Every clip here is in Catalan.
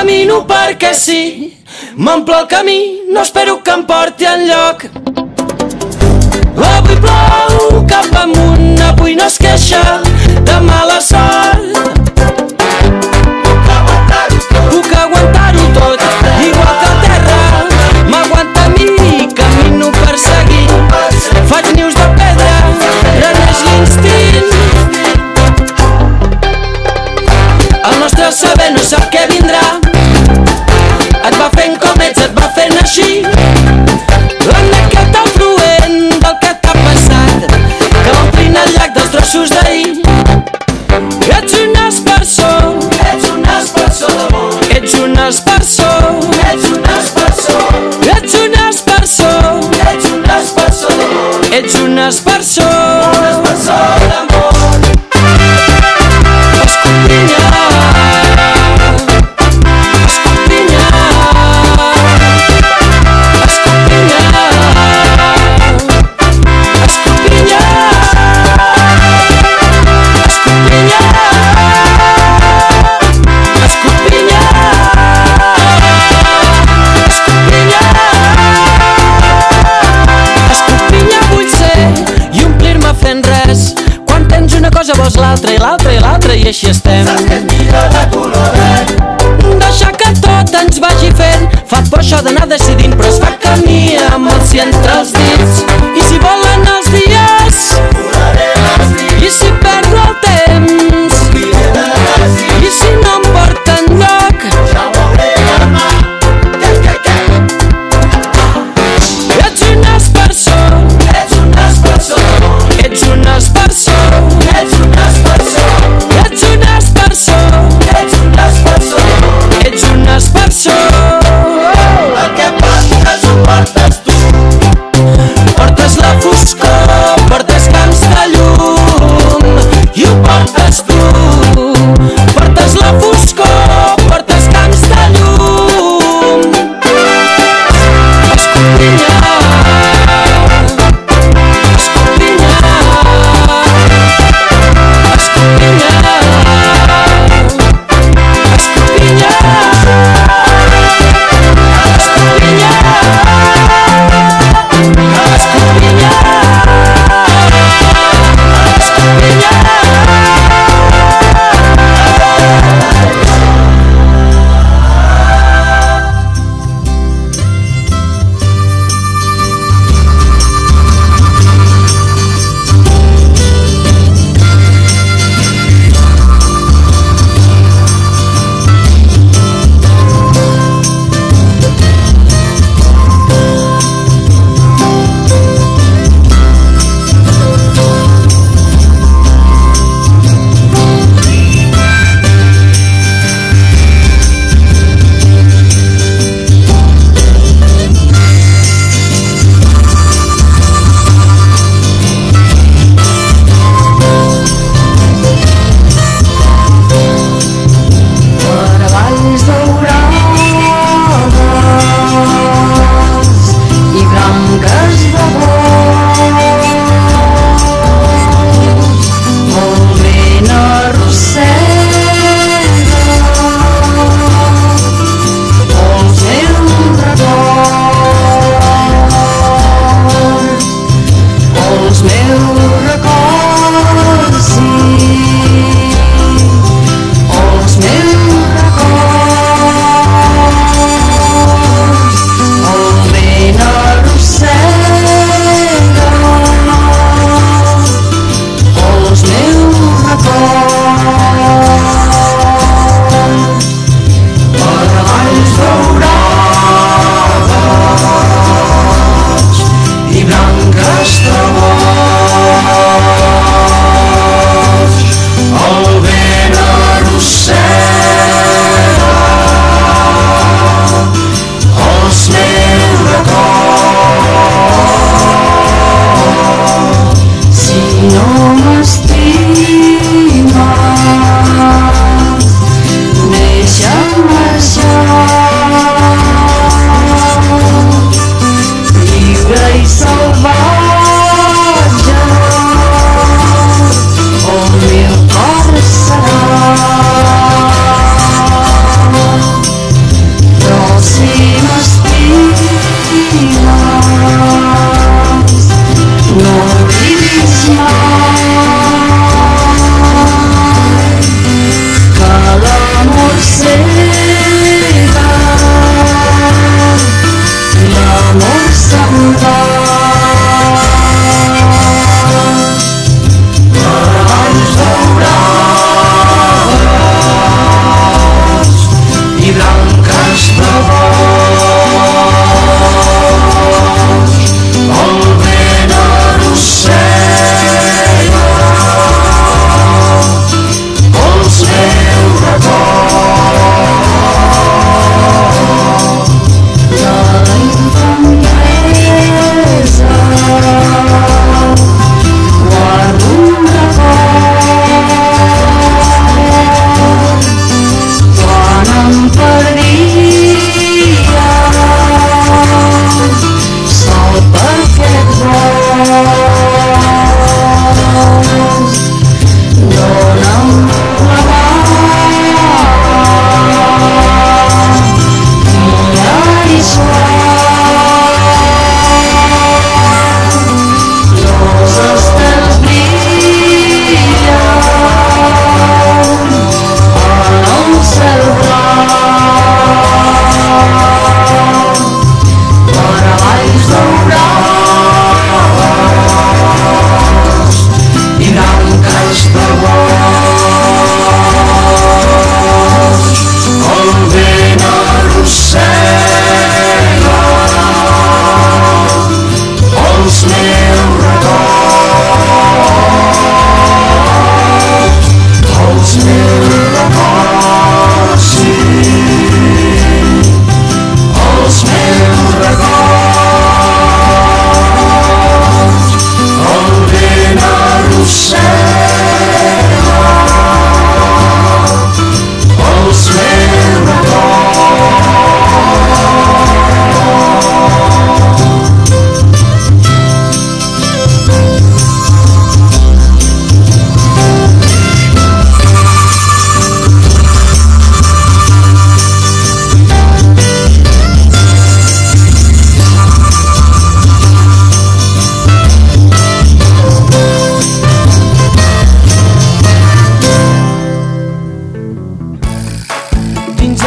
camino perquè sí, m'omple el camí, no espero que em porti enlloc. Avui plou cap amunt, avui no es queixa de mala sort. Puc aguantar esparso així estem. Saps que és millor de color verd? Deixar que tot ens vagi fent, fa por això d'anar decidint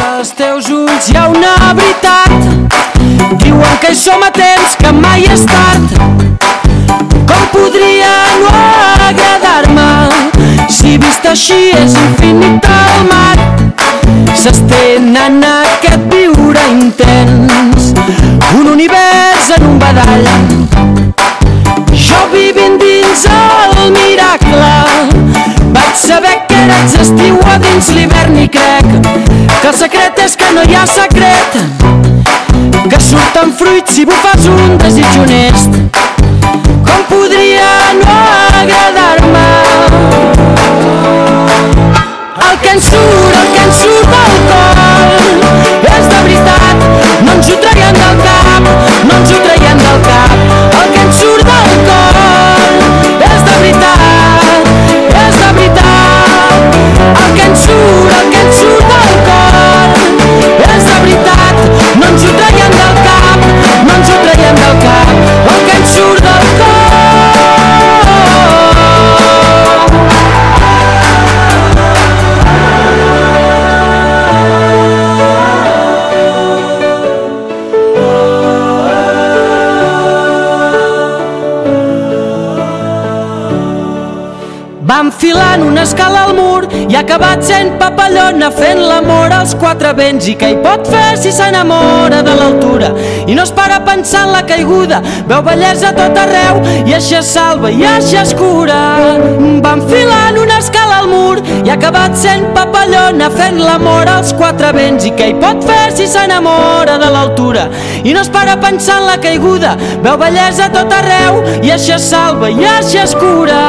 tots hi ha una veritat. Diuen que hi som a temps, que mai és tard. Com podria no agradar-me si vist així és infinit el mar? S'estén en aquest viure intens, és que no hi ha secret, que surten fruits si bufes un desig honest. Enfilant una escala al mur i ha acabat sent papallona fent l'amor als quatre vents. I què hi pot fer si s'enamora de l'altura? I no es para pensar en la caiguda veu bellesa tot arreu i això es salva i això es cura. Va enfilant una escala al mur i ha acabat sent papallona fent l'amor als quatre vents. I què hi pot fer si s'enamora de l'altura? I no es para pensar en la caiguda veu bellesa tot arreu i això es salva i això es cura